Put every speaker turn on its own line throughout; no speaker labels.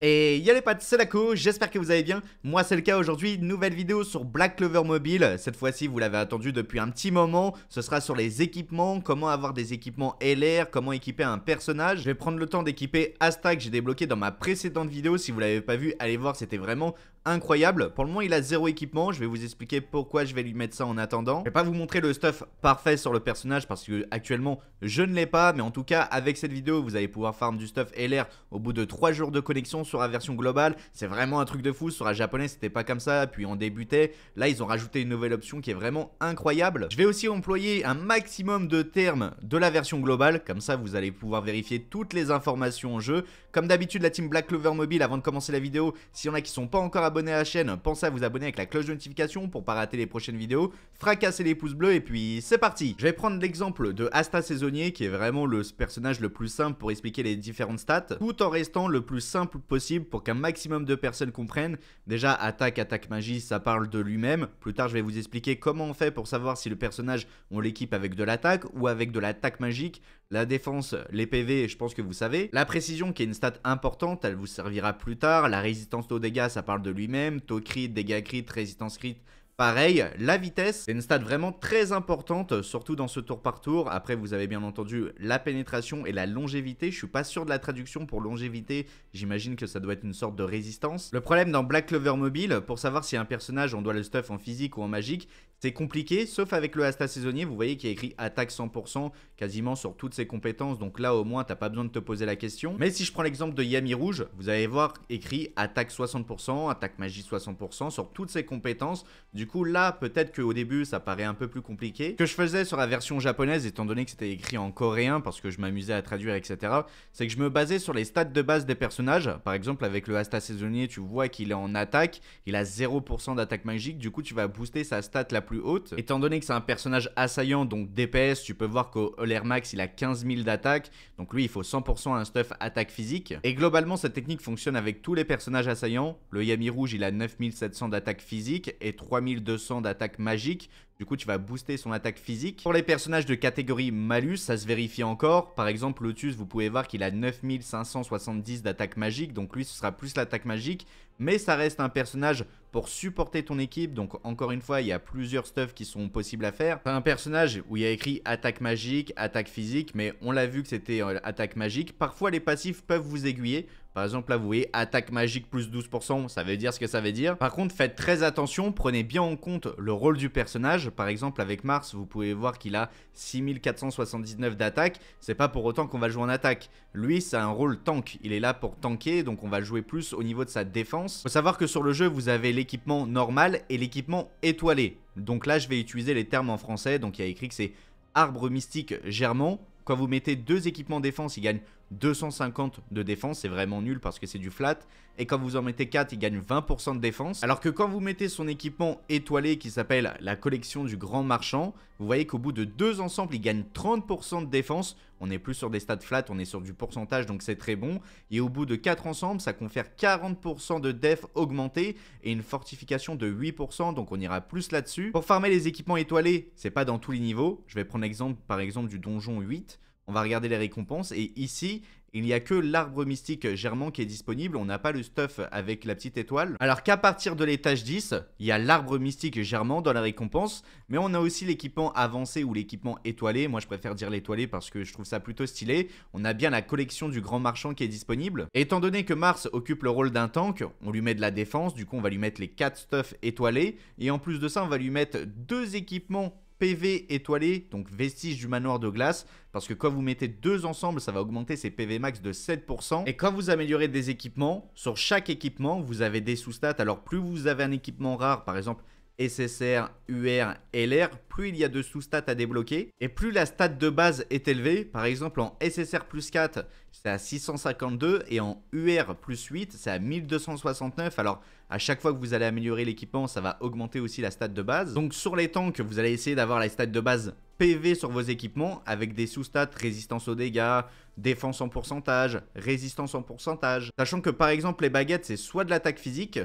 Et y'a les pattes, c'est Laco, j'espère que vous allez bien. Moi c'est le cas aujourd'hui, nouvelle vidéo sur Black Clover Mobile. Cette fois-ci vous l'avez attendu depuis un petit moment. Ce sera sur les équipements, comment avoir des équipements LR, comment équiper un personnage. Je vais prendre le temps d'équiper Asta que j'ai débloqué dans ma précédente vidéo. Si vous l'avez pas vu, allez voir, c'était vraiment incroyable. Pour le moment, il a zéro équipement. Je vais vous expliquer pourquoi je vais lui mettre ça en attendant. Je vais pas vous montrer le stuff parfait sur le personnage parce que actuellement, je ne l'ai pas. Mais en tout cas, avec cette vidéo, vous allez pouvoir farm du stuff LR au bout de 3 jours de connexion sur la version globale. C'est vraiment un truc de fou. Sur la japonais, c'était pas comme ça. Puis on débutait. Là, ils ont rajouté une nouvelle option qui est vraiment incroyable. Je vais aussi employer un maximum de termes de la version globale. Comme ça, vous allez pouvoir vérifier toutes les informations en jeu. Comme d'habitude, la team Black Clover Mobile, avant de commencer la vidéo, s'il y en a qui sont pas encore abonnés à la chaîne, pensez à vous abonner avec la cloche de notification pour pas rater les prochaines vidéos, fracasser les pouces bleus et puis c'est parti Je vais prendre l'exemple de Asta Saisonnier qui est vraiment le personnage le plus simple pour expliquer les différentes stats, tout en restant le plus simple possible pour qu'un maximum de personnes comprennent. Déjà, attaque, attaque magie, ça parle de lui-même. Plus tard, je vais vous expliquer comment on fait pour savoir si le personnage, on l'équipe avec de l'attaque ou avec de l'attaque magique. La défense, les PV, je pense que vous savez. La précision qui est une stat importante, elle vous servira plus tard. La résistance aux dégâts, ça parle de lui-même. Taux crit, dégâts crit, résistance crit, Pareil, la vitesse, c'est une stat vraiment très importante, surtout dans ce tour par tour. Après, vous avez bien entendu la pénétration et la longévité. Je suis pas sûr de la traduction pour longévité. J'imagine que ça doit être une sorte de résistance. Le problème dans Black Clover Mobile, pour savoir si un personnage, on doit le stuff en physique ou en magique, c'est compliqué, sauf avec le Asta saisonnier, vous voyez qu'il y a écrit attaque 100% quasiment sur toutes ses compétences, donc là au moins t'as pas besoin de te poser la question. Mais si je prends l'exemple de Yami Rouge, vous allez voir écrit attaque 60%, attaque magie 60% sur toutes ses compétences. Du coup là peut-être qu'au début ça paraît un peu plus compliqué. Ce que je faisais sur la version japonaise, étant donné que c'était écrit en coréen parce que je m'amusais à traduire etc, c'est que je me basais sur les stats de base des personnages. Par exemple avec le Asta saisonnier tu vois qu'il est en attaque, il a 0% d'attaque magique, du coup tu vas booster sa stat la haute. Étant donné que c'est un personnage assaillant, donc DPS, tu peux voir qu'au LR max, il a 15 000 d'attaque. Donc lui, il faut 100% un stuff attaque physique. Et globalement, cette technique fonctionne avec tous les personnages assaillants. Le Yami rouge, il a 9700 d'attaque physique et 3200 d'attaque magique. Du coup, tu vas booster son attaque physique. Pour les personnages de catégorie malus, ça se vérifie encore. Par exemple, Lotus, vous pouvez voir qu'il a 9570 d'attaque magique. Donc lui, ce sera plus l'attaque magique. Mais ça reste un personnage pour supporter ton équipe. Donc encore une fois, il y a plusieurs stuff qui sont possibles à faire. C'est un personnage où il y a écrit attaque magique, attaque physique. Mais on l'a vu que c'était euh, attaque magique. Parfois, les passifs peuvent vous aiguiller. Par exemple, là, vous attaque magique plus 12%, ça veut dire ce que ça veut dire. Par contre, faites très attention, prenez bien en compte le rôle du personnage. Par exemple, avec Mars, vous pouvez voir qu'il a 6479 d'attaque. C'est pas pour autant qu'on va jouer en attaque. Lui, c'est un rôle tank. Il est là pour tanker, donc on va jouer plus au niveau de sa défense. Faut savoir que sur le jeu, vous avez l'équipement normal et l'équipement étoilé. Donc là, je vais utiliser les termes en français. Donc il y a écrit que c'est arbre mystique germant. Quand vous mettez deux équipements défense, il gagne 250 de défense, c'est vraiment nul parce que c'est du flat. Et quand vous en mettez 4, il gagne 20% de défense. Alors que quand vous mettez son équipement étoilé qui s'appelle la collection du grand marchand, vous voyez qu'au bout de deux ensembles, il gagne 30% de défense. On n'est plus sur des stats flat, on est sur du pourcentage, donc c'est très bon. Et au bout de 4 ensembles, ça confère 40% de def augmenté et une fortification de 8%, donc on ira plus là-dessus. Pour farmer les équipements étoilés, c'est pas dans tous les niveaux. Je vais prendre l'exemple par exemple du donjon 8. On va regarder les récompenses et ici, il n'y a que l'arbre mystique germant qui est disponible, on n'a pas le stuff avec la petite étoile. Alors qu'à partir de l'étage 10, il y a l'arbre mystique germant dans la récompense, mais on a aussi l'équipement avancé ou l'équipement étoilé. Moi je préfère dire l'étoilé parce que je trouve ça plutôt stylé. On a bien la collection du grand marchand qui est disponible. Étant donné que Mars occupe le rôle d'un tank, on lui met de la défense, du coup on va lui mettre les 4 stuffs étoilés. Et en plus de ça, on va lui mettre deux équipements PV étoilé, donc vestige du manoir de glace, parce que quand vous mettez deux ensemble, ça va augmenter ses PV max de 7%. Et quand vous améliorez des équipements, sur chaque équipement, vous avez des sous-stats. Alors plus vous avez un équipement rare, par exemple SSR, UR, LR, plus il y a de sous-stats à débloquer. Et plus la stat de base est élevée, par exemple en SSR plus 4, c'est à 652 et en UR plus 8, c'est à 1269. Alors à chaque fois que vous allez améliorer l'équipement, ça va augmenter aussi la stat de base. Donc sur les tanks, vous allez essayer d'avoir la stat de base PV sur vos équipements avec des sous-stats résistance aux dégâts, défense en pourcentage, résistance en pourcentage. Sachant que par exemple les baguettes c'est soit de l'attaque physique,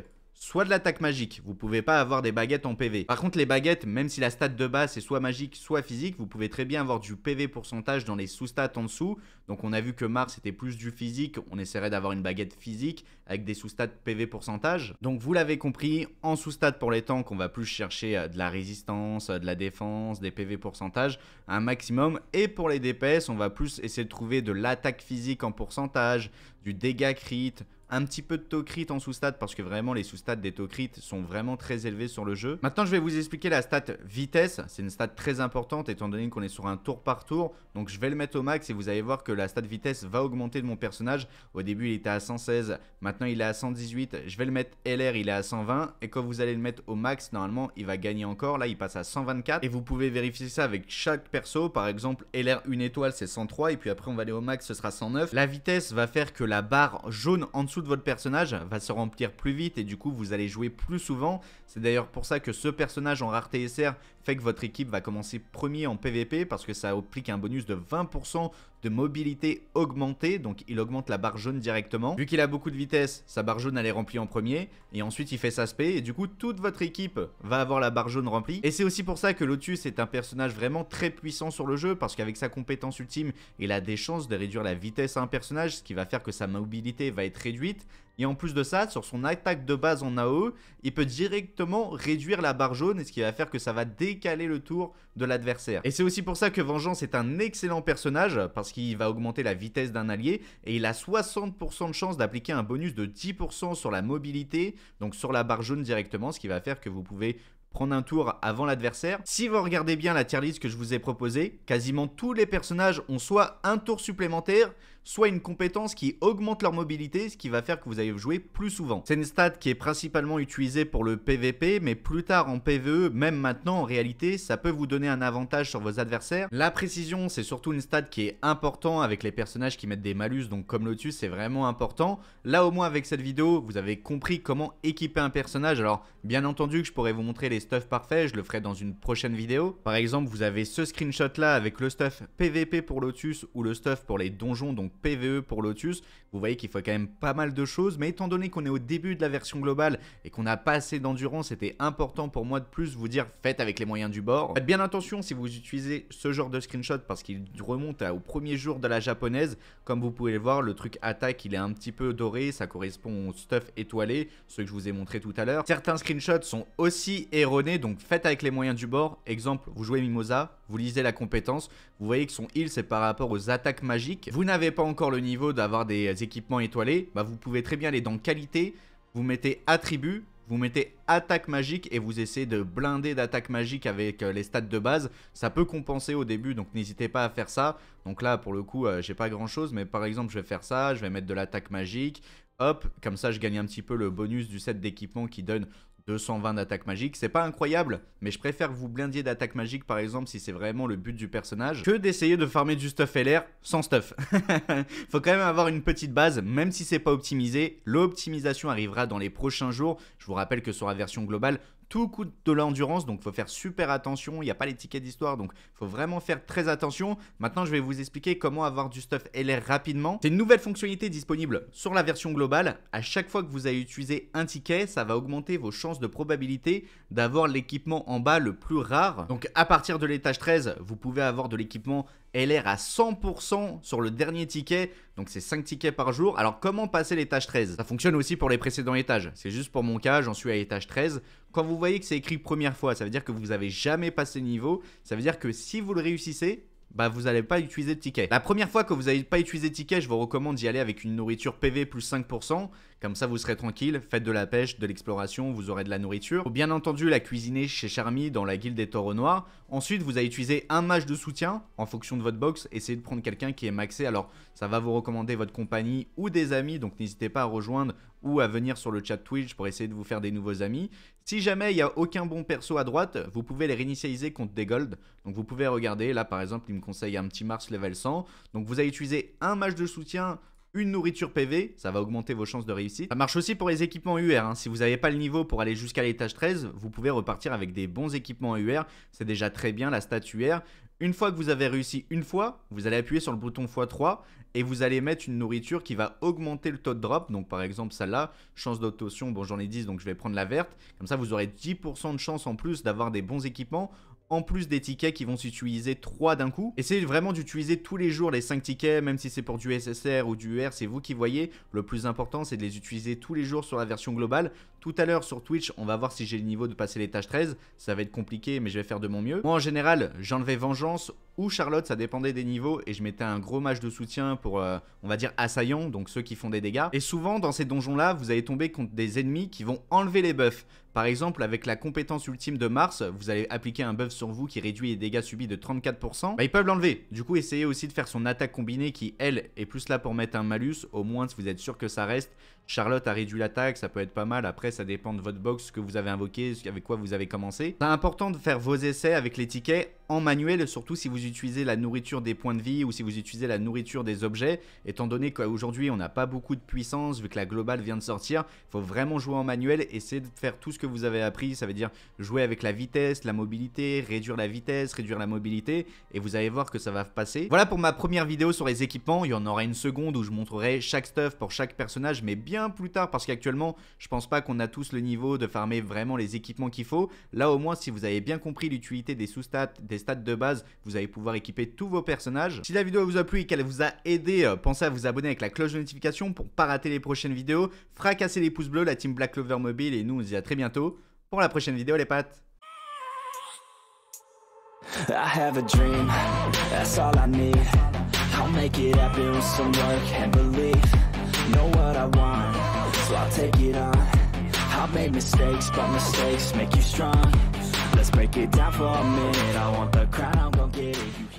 soit de l'attaque magique. Vous pouvez pas avoir des baguettes en PV. Par contre, les baguettes, même si la stat de base est soit magique, soit physique, vous pouvez très bien avoir du PV pourcentage dans les sous-stats en dessous. Donc on a vu que Mars était plus du physique, on essaierait d'avoir une baguette physique avec des sous-stats PV pourcentage. Donc vous l'avez compris, en sous-stats pour les tanks, on va plus chercher euh, de la résistance, euh, de la défense, des PV pourcentage, un maximum. Et pour les DPS, on va plus essayer de trouver de l'attaque physique en pourcentage, du dégât crit, un petit peu de taux crit en sous-stat parce que vraiment les sous-stats des taux crit sont vraiment très élevés sur le jeu. Maintenant je vais vous expliquer la stat vitesse, c'est une stat très importante étant donné qu'on est sur un tour par tour. Donc je vais le mettre au max et vous allez voir que la stat vitesse va augmenter de mon personnage. Au début il était à 116, maintenant il est à 118, je vais le mettre LR il est à 120 et quand vous allez le mettre au max normalement il va gagner encore, là il passe à 124 et vous pouvez vérifier ça avec chaque perso, par exemple LR une étoile c'est 103 et puis après on va aller au max ce sera 109. La vitesse va faire que la barre jaune en dessous votre personnage va se remplir plus vite et du coup vous allez jouer plus souvent. C'est d'ailleurs pour ça que ce personnage en rareté SR fait que votre équipe va commencer premier en PVP parce que ça applique un bonus de 20% de mobilité augmentée, donc il augmente la barre jaune directement. Vu qu'il a beaucoup de vitesse, sa barre jaune elle est remplie en premier, et ensuite il fait sa spé, et du coup toute votre équipe va avoir la barre jaune remplie. Et c'est aussi pour ça que Lotus est un personnage vraiment très puissant sur le jeu, parce qu'avec sa compétence ultime, il a des chances de réduire la vitesse à un personnage, ce qui va faire que sa mobilité va être réduite, et en plus de ça, sur son attaque de base en AOE, il peut directement réduire la barre jaune, ce qui va faire que ça va décaler le tour de l'adversaire. Et c'est aussi pour ça que Vengeance est un excellent personnage, parce qu'il va augmenter la vitesse d'un allié, et il a 60% de chance d'appliquer un bonus de 10% sur la mobilité, donc sur la barre jaune directement, ce qui va faire que vous pouvez prendre un tour avant l'adversaire. Si vous regardez bien la tier list que je vous ai proposée, quasiment tous les personnages ont soit un tour supplémentaire, soit une compétence qui augmente leur mobilité, ce qui va faire que vous allez jouer plus souvent. C'est une stat qui est principalement utilisée pour le PVP, mais plus tard en PVE, même maintenant en réalité, ça peut vous donner un avantage sur vos adversaires. La précision, c'est surtout une stat qui est important avec les personnages qui mettent des malus, donc comme Lotus, c'est vraiment important. Là au moins avec cette vidéo, vous avez compris comment équiper un personnage. Alors bien entendu que je pourrais vous montrer les stuffs parfaits, je le ferai dans une prochaine vidéo. Par exemple, vous avez ce screenshot là avec le stuff PVP pour Lotus ou le stuff pour les donjons, donc PVE pour Lotus. Vous voyez qu'il faut quand même pas mal de choses, mais étant donné qu'on est au début de la version globale et qu'on n'a pas assez d'endurance, c'était important pour moi de plus vous dire faites avec les moyens du bord. Faites bien attention si vous utilisez ce genre de screenshot parce qu'il remonte au premier jour de la japonaise. Comme vous pouvez le voir, le truc attaque il est un petit peu doré, ça correspond au stuff étoilé, ce que je vous ai montré tout à l'heure. Certains screenshots sont aussi donc faites avec les moyens du bord. Exemple, vous jouez Mimosa, vous lisez la compétence, vous voyez que son heal c'est par rapport aux attaques magiques. Vous n'avez pas encore le niveau d'avoir des équipements étoilés, bah vous pouvez très bien aller dans qualité, vous mettez attribut, vous mettez attaque magique et vous essayez de blinder d'attaque magique avec euh, les stats de base. Ça peut compenser au début, donc n'hésitez pas à faire ça. Donc là, pour le coup, euh, j'ai pas grand chose, mais par exemple, je vais faire ça, je vais mettre de l'attaque magique. Hop, comme ça je gagne un petit peu le bonus du set d'équipement qui donne 220 d'attaque magique. C'est pas incroyable, mais je préfère vous blindiez d'attaque magique par exemple si c'est vraiment le but du personnage, que d'essayer de farmer du stuff LR sans stuff. Faut quand même avoir une petite base, même si c'est pas optimisé. L'optimisation arrivera dans les prochains jours. Je vous rappelle que sur la version globale, tout coûte de l'endurance, donc faut faire super attention. Il n'y a pas les tickets d'histoire, donc faut vraiment faire très attention. Maintenant, je vais vous expliquer comment avoir du stuff LR rapidement. C'est une nouvelle fonctionnalité disponible sur la version globale. À chaque fois que vous allez utiliser un ticket, ça va augmenter vos chances de probabilité d'avoir l'équipement en bas le plus rare. Donc à partir de l'étage 13, vous pouvez avoir de l'équipement LR à 100% sur le dernier ticket, donc c'est 5 tickets par jour. Alors comment passer l'étage 13 Ça fonctionne aussi pour les précédents étages, c'est juste pour mon cas, j'en suis à l'étage 13. Quand vous voyez que c'est écrit première fois, ça veut dire que vous n'avez jamais passé niveau, ça veut dire que si vous le réussissez, bah vous n'allez pas utiliser de ticket. La première fois que vous n'allez pas utiliser de ticket, je vous recommande d'y aller avec une nourriture PV plus 5%. Comme ça, vous serez tranquille, faites de la pêche, de l'exploration, vous aurez de la nourriture. Bien entendu la cuisiner chez Charmy dans la guilde des taureaux noirs. Ensuite, vous allez utiliser un match de soutien en fonction de votre box. Essayez de prendre quelqu'un qui est maxé. Alors, ça va vous recommander votre compagnie ou des amis. Donc, n'hésitez pas à rejoindre ou à venir sur le chat Twitch pour essayer de vous faire des nouveaux amis. Si jamais il n'y a aucun bon perso à droite, vous pouvez les réinitialiser contre des golds. Donc vous pouvez regarder, là par exemple, il me conseille un petit Mars level 100. Donc vous allez utiliser un match de soutien une nourriture PV, ça va augmenter vos chances de réussite. Ça marche aussi pour les équipements UR, hein. si vous n'avez pas le niveau pour aller jusqu'à l'étage 13, vous pouvez repartir avec des bons équipements UR, c'est déjà très bien la stat UR. Une fois que vous avez réussi une fois, vous allez appuyer sur le bouton x3 et vous allez mettre une nourriture qui va augmenter le taux de drop. Donc par exemple celle-là, chance d'autotion, bon j'en ai 10 donc je vais prendre la verte. Comme ça vous aurez 10% de chance en plus d'avoir des bons équipements en plus des tickets qui vont s'utiliser 3 d'un coup. Essayez vraiment d'utiliser tous les jours les 5 tickets, même si c'est pour du SSR ou du UR, c'est vous qui voyez. Le plus important, c'est de les utiliser tous les jours sur la version globale. Tout à l'heure sur Twitch, on va voir si j'ai le niveau de passer les tâches 13. Ça va être compliqué, mais je vais faire de mon mieux. Moi, en général, j'enlevais Vengeance ou Charlotte, ça dépendait des niveaux, et je mettais un gros match de soutien pour, euh, on va dire, assaillants, donc ceux qui font des dégâts. Et souvent, dans ces donjons-là, vous allez tomber contre des ennemis qui vont enlever les buffs. Par exemple, avec la compétence ultime de Mars, vous allez appliquer un buff sur vous qui réduit les dégâts subis de 34%. Bah, ils peuvent l'enlever. Du coup, essayez aussi de faire son attaque combinée qui, elle, est plus là pour mettre un malus. Au moins, si vous êtes sûr que ça reste. Charlotte a réduit l'attaque, ça peut être pas mal. Après, ça dépend de votre box, ce que vous avez invoqué, avec quoi vous avez commencé. C'est important de faire vos essais avec les tickets en manuel, surtout si vous utilisez la nourriture des points de vie ou si vous utilisez la nourriture des objets. Étant donné qu'aujourd'hui, on n'a pas beaucoup de puissance, vu que la globale vient de sortir, il faut vraiment jouer en manuel. Essayez de faire tout ce que vous avez appris. Ça veut dire jouer avec la vitesse, la mobilité, réduire la vitesse, réduire la mobilité. Et vous allez voir que ça va passer. Voilà pour ma première vidéo sur les équipements. Il y en aura une seconde où je montrerai chaque stuff pour chaque personnage, mais bien plus tard parce qu'actuellement, je pense pas qu'on a tous le niveau de farmer vraiment les équipements qu'il faut. Là, au moins, si vous avez bien compris l'utilité des sous-stats, des stats de base, vous allez pouvoir équiper tous vos personnages. Si la vidéo vous a plu et qu'elle vous a aidé, euh, pensez à vous abonner avec la cloche de notification pour pas rater les prochaines vidéos. Fracassez les pouces bleus, la team Black Clover Mobile et nous, on se dit à très bientôt pour la prochaine vidéo, les pattes. Know what I want, so I'll take it on. I've made mistakes, but mistakes make you strong. Let's break it down for a minute. I want the crown, I'm gonna get it.